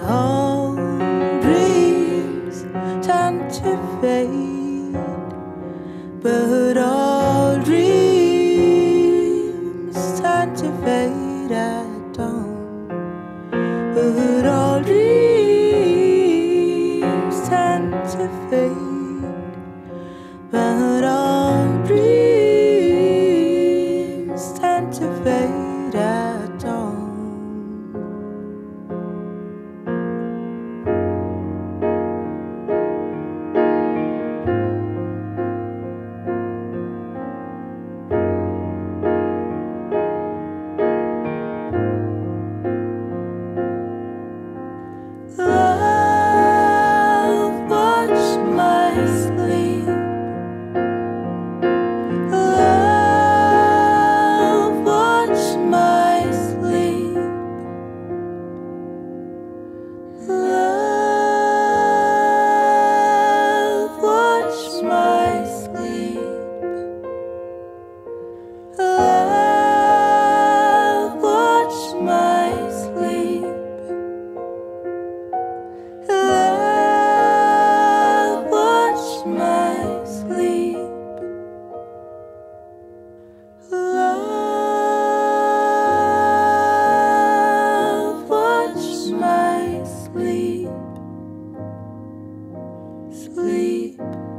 all dreams tend to fade, but all Sleep.